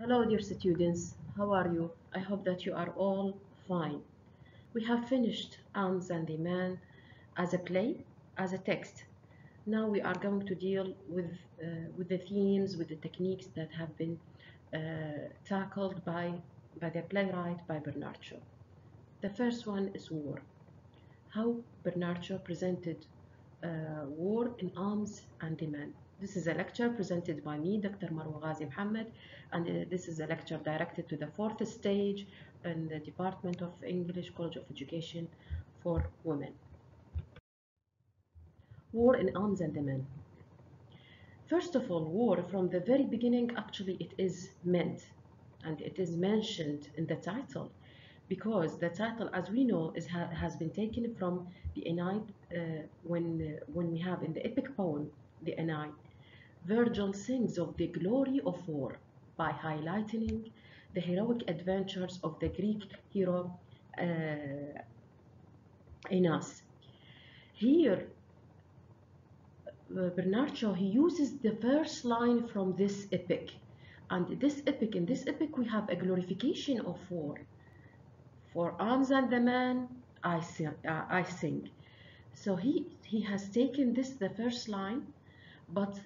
Hello, dear students. How are you? I hope that you are all fine. We have finished Arms and the Man as a play, as a text. Now we are going to deal with uh, with the themes, with the techniques that have been uh, tackled by by the playwright by Bernard Shaw. The first one is war. How Bernard Shaw presented uh, war in Arms and the Man. This is a lecture presented by me, Dr. Marwa Ghazi Mohammed, and uh, this is a lecture directed to the fourth stage in the Department of English College of Education for Women. War in Arms and the Man. First of all, war from the very beginning, actually, it is meant and it is mentioned in the title because the title, as we know, is, ha has been taken from the Aeneid uh, when, uh, when we have in the epic poem, the Aeneid, Virgil sings of the glory of war by highlighting the heroic adventures of the Greek hero uh, Aeneas. Here, uh, Shaw, he uses the first line from this epic. And this epic, in this epic, we have a glorification of war. For arms and the man, I sing. Uh, I sing. So he, he has taken this, the first line, but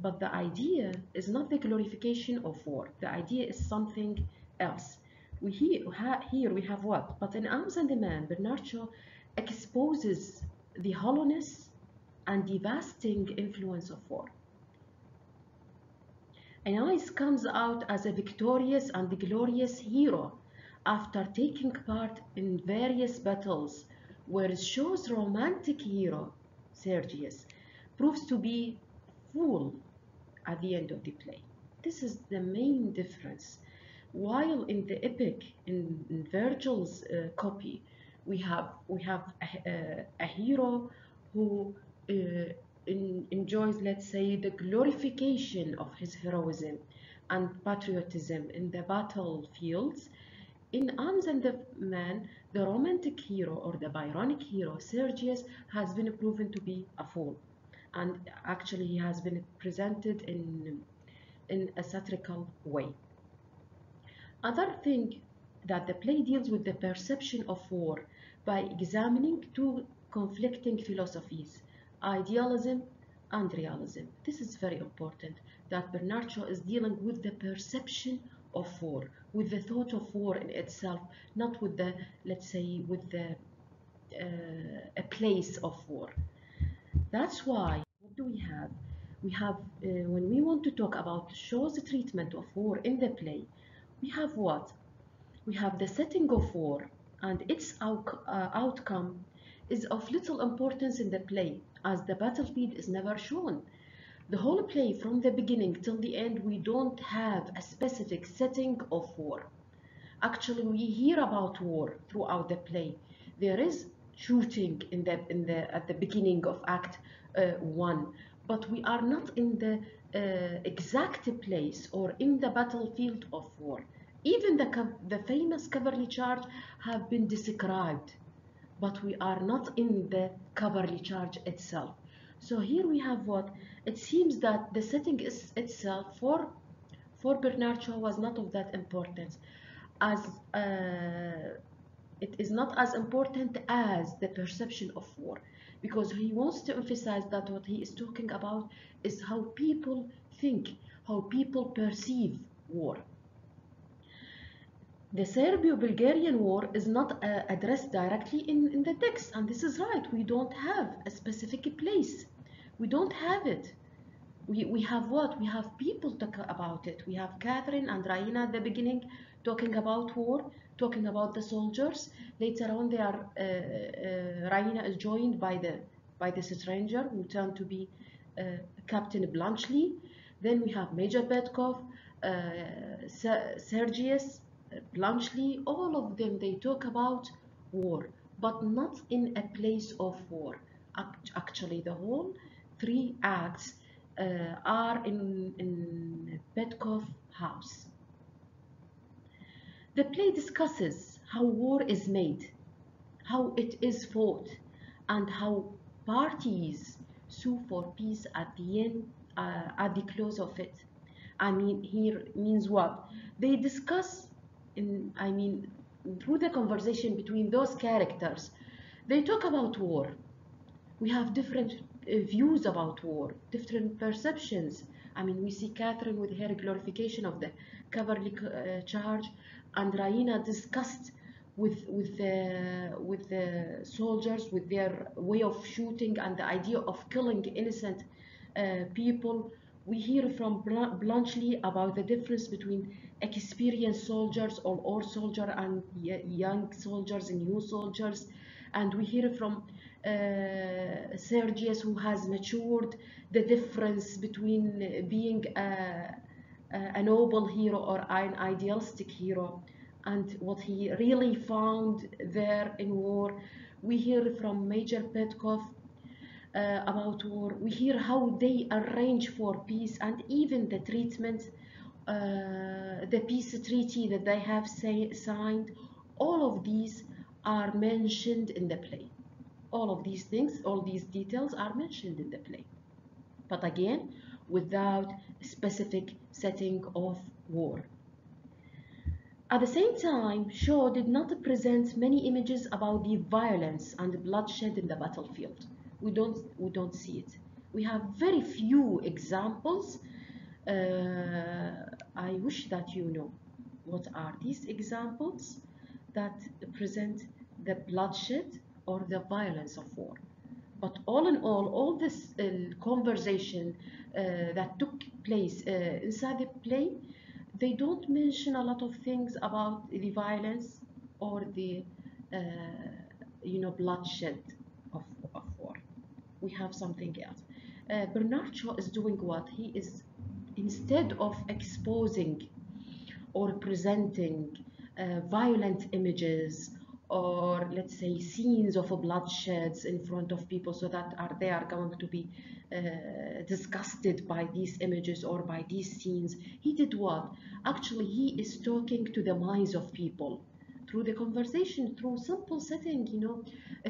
but the idea is not the glorification of war. The idea is something else. We here, here we have what? But in Arms and the Man, Bernard Shaw exposes the hollowness and devastating influence of war. Aeneas comes out as a victorious and glorious hero after taking part in various battles, whereas Shaw's romantic hero, Sergius, proves to be fool at the end of the play. This is the main difference. While in the epic, in, in Virgil's uh, copy, we have we have a, a, a hero who uh, in, enjoys, let's say, the glorification of his heroism and patriotism in the battlefields. In Arms and the Man, the romantic hero or the Byronic hero, Sergius, has been proven to be a fool and actually he has been presented in in a satirical way. Other thing that the play deals with the perception of war by examining two conflicting philosophies, idealism and realism. This is very important that Bernard Shaw is dealing with the perception of war, with the thought of war in itself, not with the, let's say, with the uh, a place of war. That's why, what do we have? We have, uh, when we want to talk about Shaw's treatment of war in the play, we have what? We have the setting of war and its out, uh, outcome is of little importance in the play as the battlefield is never shown. The whole play from the beginning till the end, we don't have a specific setting of war. Actually, we hear about war throughout the play. There is shooting in the in the at the beginning of act uh, one. But we are not in the uh, exact place or in the battlefield of war. Even the the famous cavalry charge have been described but we are not in the cavalry charge itself. So here we have what? It seems that the setting is itself for for Bernard Shaw was not of that importance. As uh, it is not as important as the perception of war because he wants to emphasize that what he is talking about is how people think, how people perceive war. The Serbio-Bulgarian war is not uh, addressed directly in, in the text and this is right, we don't have a specific place. We don't have it. We, we have what? We have people talk about it. We have Catherine and Raina at the beginning talking about war, talking about the soldiers. Later on, they are uh, uh, Raina is joined by the by the stranger who turned to be uh, Captain Bluntschli. Then we have Major Petkov, Sergius, Bluntschli. All of them they talk about war, but not in a place of war. Actually, the whole three acts uh, are in, in Petkov house. The play discusses how war is made, how it is fought, and how parties sue for peace at the end, uh, at the close of it. I mean, here means what? They discuss, in, I mean, through the conversation between those characters, they talk about war. We have different uh, views about war, different perceptions. I mean, we see Catherine with her glorification of the cavalry uh, charge, and Raina discussed with with the with the soldiers with their way of shooting and the idea of killing innocent uh, people. We hear from Bluntschli about the difference between experienced soldiers or old soldier and young soldiers and new soldiers. And we hear from uh, Sergius who has matured the difference between being a, a noble hero or an idealistic hero and what he really found there in war. We hear from Major Petkov uh, about war. We hear how they arrange for peace and even the treatment, uh, the peace treaty that they have say, signed. All of these are mentioned in the play. All of these things, all these details are mentioned in the play. But again, without specific setting of war. At the same time, Shaw did not present many images about the violence and the bloodshed in the battlefield. We don't, we don't see it. We have very few examples. Uh, I wish that you know what are these examples that present the bloodshed or the violence of war. But all in all, all this uh, conversation that took place uh, inside the play they don't mention a lot of things about the violence or the uh, you know bloodshed of, of war. We have something else. Uh, Bernard Shaw is doing what? He is instead of exposing or presenting uh, violent images or let's say scenes of bloodsheds in front of people so that are they are going to be uh, disgusted by these images or by these scenes. He did what? Actually he is talking to the minds of people through the conversation through simple setting you know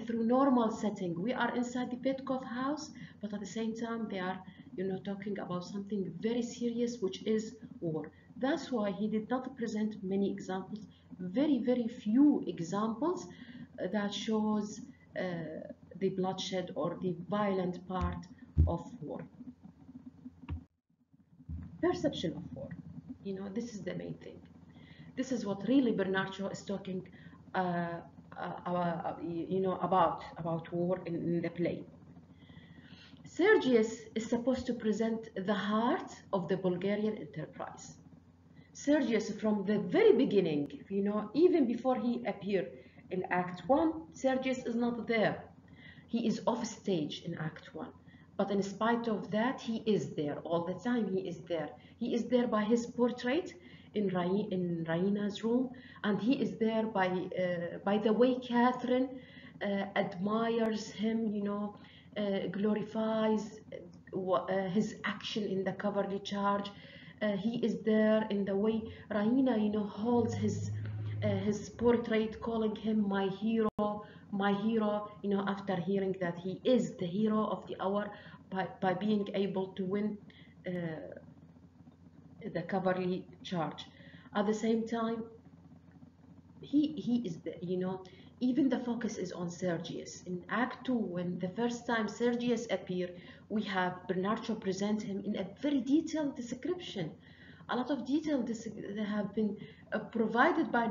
through normal setting. We are inside the Petkov house but at the same time they are you know talking about something very serious which is war. That's why he did not present many examples very very few examples that shows uh, the bloodshed or the violent part of war. Perception of war. You know this is the main thing. This is what really Bernard Shaw is talking uh, uh, you know about about war in, in the play. Sergius is supposed to present the heart of the Bulgarian enterprise Sergius from the very beginning, you know, even before he appeared in Act 1, Sergius is not there. He is off stage in Act 1. But in spite of that, he is there all the time. He is there. He is there by his portrait in, Rai, in Raina's room, and he is there by, uh, by the way Catherine uh, admires him, you know, uh, glorifies uh, his action in the cavalry charge, uh, he is there in the way Raina, you know, holds his uh, his portrait, calling him my hero, my hero, you know, after hearing that he is the hero of the hour by, by being able to win uh, the cavalry charge. At the same time, he he is the, you know, even the focus is on Sergius. In Act 2, when the first time Sergius appeared, we have Bernardo present him in a very detailed description. A lot of detail have been uh, provided by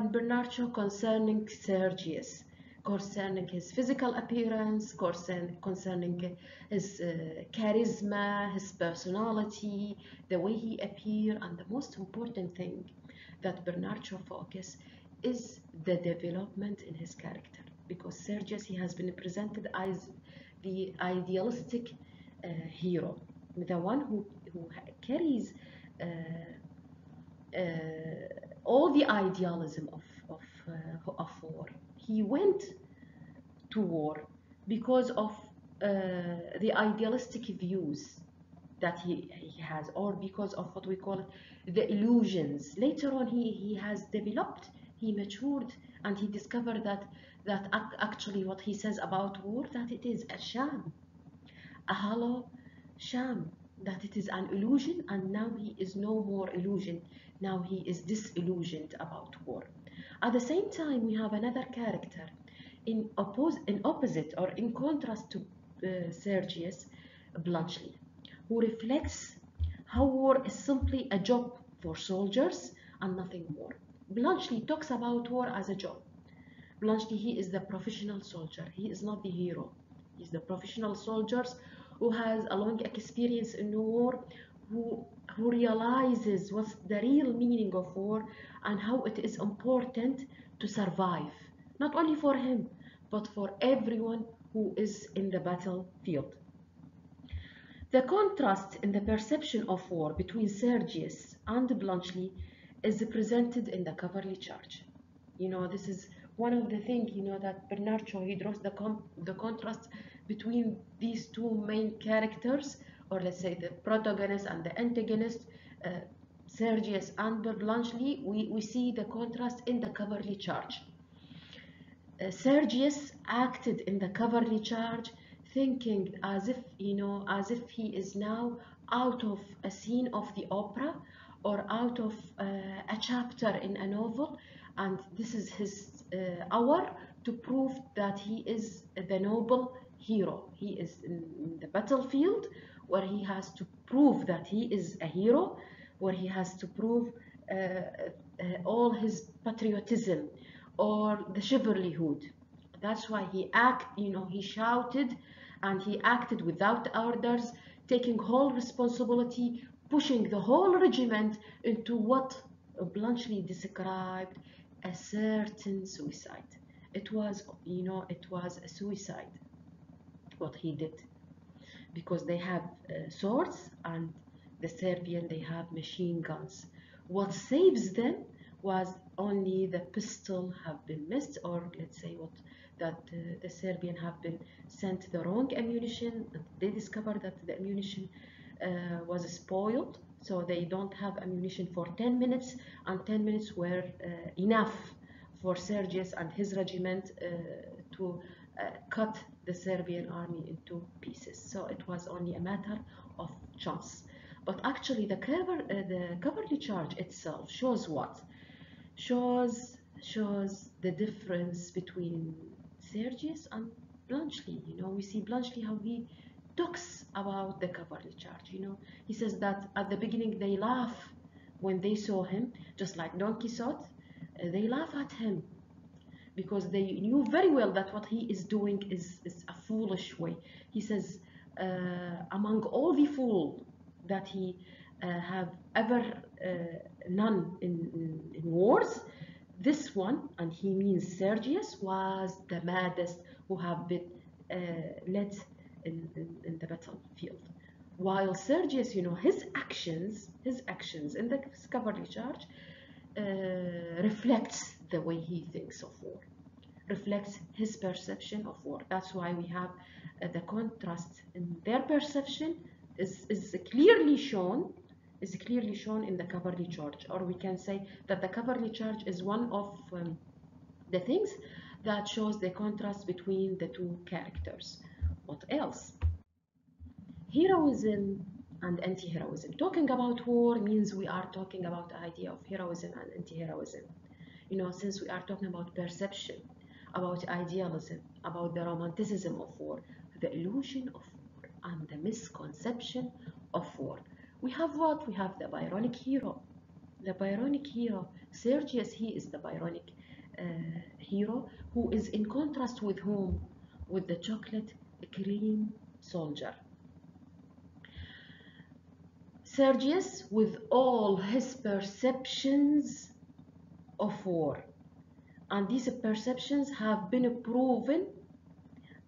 Shaw concerning Sergius, concerning his physical appearance, concerning his uh, charisma, his personality, the way he appeared, and the most important thing that Shaw focus is the development in his character because Sergius he has been presented as the idealistic uh, hero the one who, who carries uh, all the idealism of, of, uh, of war. He went to war because of uh, the idealistic views that he, he has or because of what we call the illusions. Later on he, he has developed he matured and he discovered that that actually what he says about war that it is a sham. A hollow sham that it is an illusion and now he is no more illusion. Now he is disillusioned about war. At the same time we have another character in, oppose, in opposite or in contrast to uh, Sergius Bluntschli who reflects how war is simply a job for soldiers and nothing more. Bluntschli talks about war as a job. Bluntschli he is the professional soldier. He is not the hero. He's the professional soldiers who has a long experience in war, who, who realizes what's the real meaning of war and how it is important to survive, not only for him, but for everyone who is in the battlefield. The contrast in the perception of war between Sergius and Bluntschli is presented in the Cavalry Charge. You know, this is one of the things, you know, that Bernard Shaw, he draws the, the contrast between these two main characters, or let's say the protagonist and the antagonist, uh, Sergius and Bluntschli, we, we see the contrast in the cavalry charge. Uh, Sergius acted in the cavalry charge thinking as if, you know, as if he is now out of a scene of the opera or out of uh, a chapter in a novel and this is his uh, hour to prove that he is the noble hero. He is in the battlefield where he has to prove that he is a hero, where he has to prove uh, uh, all his patriotism or the chivalryhood. That's why he act, you know, he shouted and he acted without orders, taking whole responsibility, pushing the whole regiment into what Bluntschli described a certain suicide. It was, you know, it was a suicide what he did because they have uh, swords and the Serbian they have machine guns. What saves them was only the pistol have been missed or let's say what that uh, the Serbian have been sent the wrong ammunition they discovered that the ammunition uh, was spoiled so they don't have ammunition for 10 minutes and 10 minutes were uh, enough for Sergius and his regiment uh, to cut the Serbian army into pieces. So it was only a matter of chance. But actually, the cover, uh, the cavalry charge itself shows what? Shows shows the difference between Sergius and Bluntschli. You know, we see Bluntschli how he talks about the cavalry charge. You know, he says that at the beginning they laugh when they saw him, just like Don Quixote. Uh, they laugh at him because they knew very well that what he is doing is, is a foolish way. He says, uh, among all the fools that he uh, have ever uh, none in, in, wars, this one, and he means Sergius, was the maddest who have been uh, led in, in, in the battlefield. While Sergius, you know, his actions, his actions in the cavalry charge uh, reflects the way he thinks of war, reflects his perception of war. That's why we have uh, the contrast in their perception is, is clearly shown is clearly shown in the cavalry charge or we can say that the cavalry charge is one of um, the things that shows the contrast between the two characters what else heroism and anti-heroism. Talking about war means we are talking about the idea of heroism and anti-heroism. You know, since we are talking about perception, about idealism, about the romanticism of war, the illusion of war, and the misconception of war. We have what? We have the Byronic hero. The Byronic hero, Sergius, he is the Byronic uh, hero who is in contrast with whom? With the chocolate cream soldier. Sergius, with all his perceptions of war, and these perceptions have been proven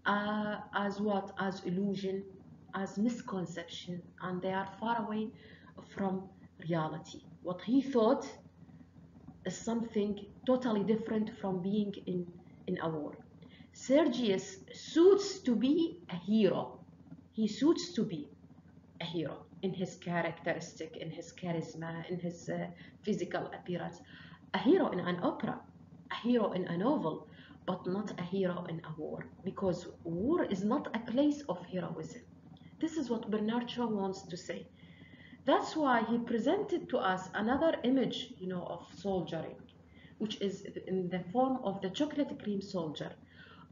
uh, as what? As illusion, as misconception, and they are far away from reality. What he thought is something totally different from being in, in a war. Sergius suits to be a hero. He suits to be a hero in his characteristic, in his charisma, in his uh, physical appearance. A hero in an opera, a hero in a novel, but not a hero in a war, because war is not a place of heroism. This is what Bernard Shaw wants to say. That's why he presented to us another image, you know, of soldiering, which is in the form of the chocolate cream soldier.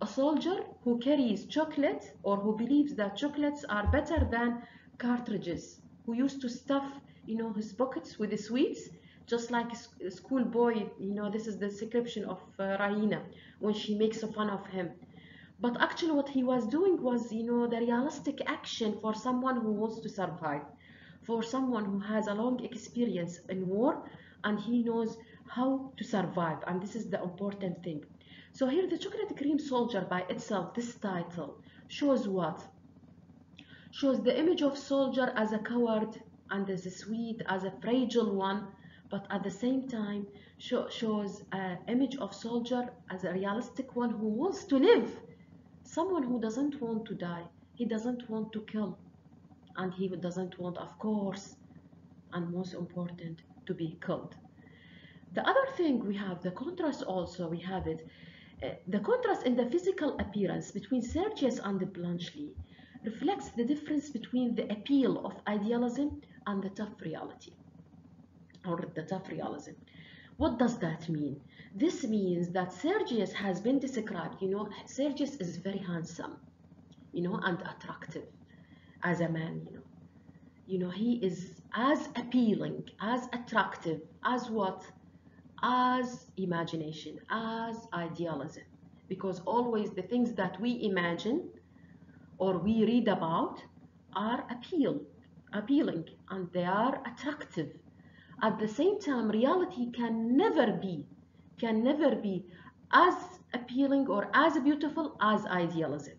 A soldier who carries chocolate or who believes that chocolates are better than cartridges, who used to stuff, you know, his pockets with the sweets, just like a schoolboy, you know, this is the description of uh, Raina when she makes a fun of him. But actually what he was doing was, you know, the realistic action for someone who wants to survive, for someone who has a long experience in war and he knows how to survive. And this is the important thing. So here the chocolate cream soldier by itself, this title, shows what? Shows the image of soldier as a coward and as a sweet, as a fragile one, but at the same time show, shows an image of soldier as a realistic one who wants to live. Someone who doesn't want to die. He doesn't want to kill. And he doesn't want, of course, and most important, to be killed. The other thing we have, the contrast also, we have it. Uh, the contrast in the physical appearance between Sergius and Bluntschli reflects the difference between the appeal of idealism and the tough reality, or the tough realism. What does that mean? This means that Sergius has been described, you know, Sergius is very handsome, you know, and attractive as a man, you know. You know, he is as appealing, as attractive, as what? As imagination, as idealism. Because always the things that we imagine or we read about are appeal, appealing, and they are attractive. At the same time, reality can never be, can never be as appealing or as beautiful as idealism.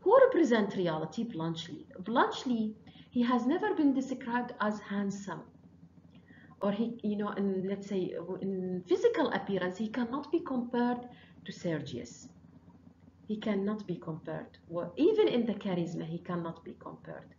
Who represent reality? Bluntschli. Bluntschli, he has never been described as handsome. Or he, you know, in, let's say, in physical appearance, he cannot be compared to Sergius. He cannot be compared. Well, even in the charisma, he cannot be compared.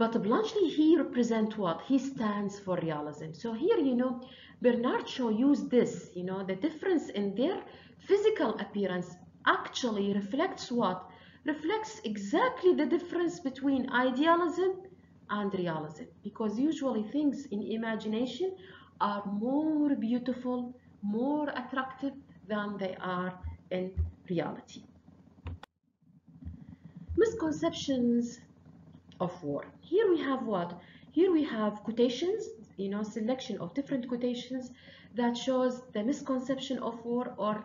But Bluntschli, he represents what? He stands for realism. So here, you know, Bernard Shaw used this, you know, the difference in their physical appearance actually reflects what? Reflects exactly the difference between idealism and realism. Because usually things in imagination are more beautiful, more attractive than they are in reality. Misconceptions of war. Here we have what? Here we have quotations, you know, selection of different quotations that shows the misconception of war or,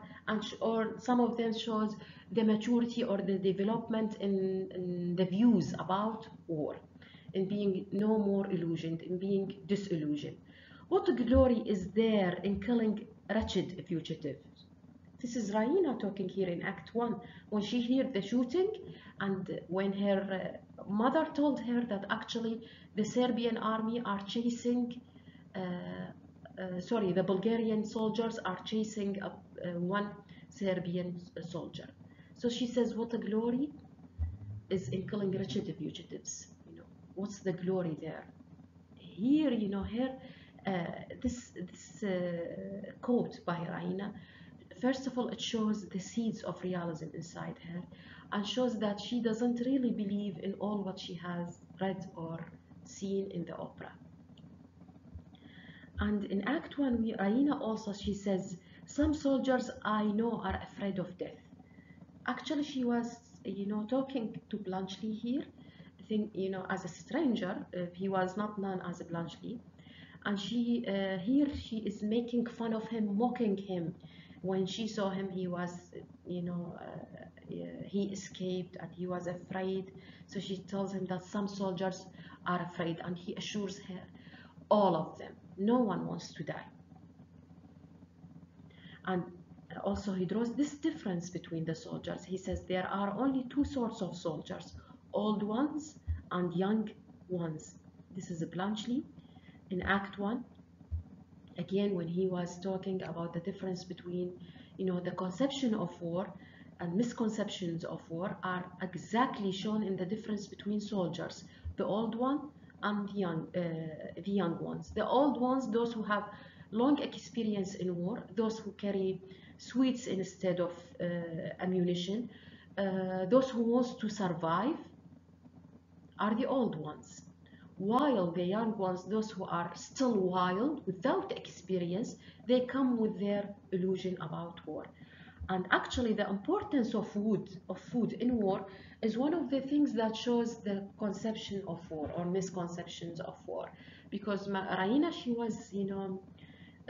or some of them shows the maturity or the development in, in the views about war, in being no more illusioned, in being disillusioned. What glory is there in killing wretched fugitives? This is Raina talking here in Act 1. When she heard the shooting and when her uh, mother told her that actually the Serbian army are chasing, uh, uh, sorry, the Bulgarian soldiers are chasing a, uh, one Serbian soldier. So she says, what a glory is in killing wretched fugitives. You know, what's the glory there? Here, you know, here, uh, this, this uh, quote by Raina First of all, it shows the seeds of realism inside her and shows that she doesn't really believe in all what she has read or seen in the opera. And in Act 1, we, Raina also, she says, some soldiers I know are afraid of death. Actually, she was, you know, talking to Bluntschli here, think, you know, as a stranger, uh, he was not known as a Bluntschli. And she, uh, here she is making fun of him, mocking him, when she saw him, he was, you know, uh, Uh, he escaped and he was afraid. So she tells him that some soldiers are afraid and he assures her, all of them, no one wants to die. And also he draws this difference between the soldiers. He says there are only two sorts of soldiers, old ones and young ones. This is Bluntschli in Act 1 again when he was talking about the difference between you know the conception of war and misconceptions of war are exactly shown in the difference between soldiers the old one and young uh, the young ones the old ones those who have long experience in war those who carry sweets instead of uh, ammunition uh, those who want to survive are the old ones, while the young ones, those who are still wild without experience, they come with their illusion about war. And actually, the importance of food, of food in war, is one of the things that shows the conception of war or misconceptions of war. Because Raina, she was, you know,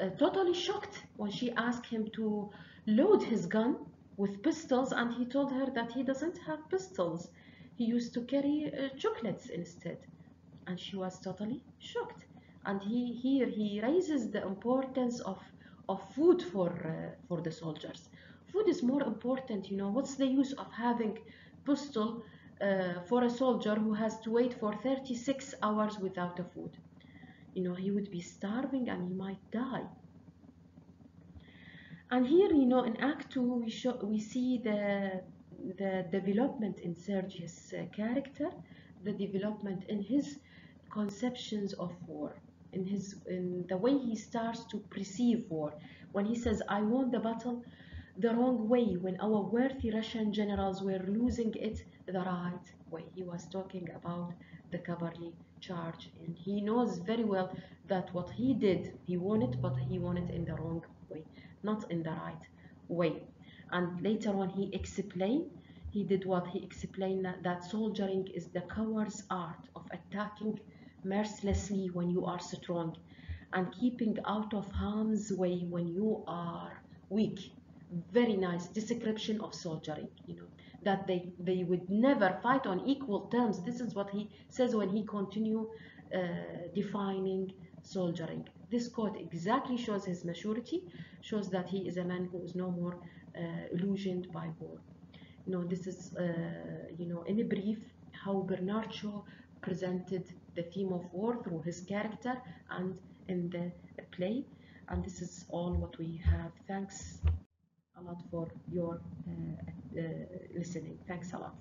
uh, totally shocked when she asked him to load his gun with pistols, and he told her that he doesn't have pistols. He used to carry uh, chocolates instead, and she was totally shocked. And he here he raises the importance of of food for uh, for the soldiers. Food is more important. You know, what's the use of having pistol uh, for a soldier who has to wait for 36 hours without a food? You know, he would be starving and he might die. And here, you know, in Act 2, we, show, we see the, the development in Sergius' uh, character, the development in his conceptions of war, in, his, in the way he starts to perceive war. When he says, I won the battle the wrong way, when our worthy Russian generals were losing it the right way. He was talking about the cavalry charge, and he knows very well that what he did, he won it, but he won it in the wrong way not in the right way. And later on, he explained, he did what he explained that soldiering is the coward's art of attacking mercilessly when you are strong and keeping out of harm's way when you are weak. Very nice description of soldiering, you know, that they, they would never fight on equal terms. This is what he says when he continue uh, defining soldiering. This quote exactly shows his maturity, shows that he is a man who is no more uh, illusioned by war. You know, this is, uh, you know, in a brief, how Bernard Shaw presented the theme of war through his character and in the play. And this is all what we have. Thanks lot for your uh, uh listening. Thanks a lot.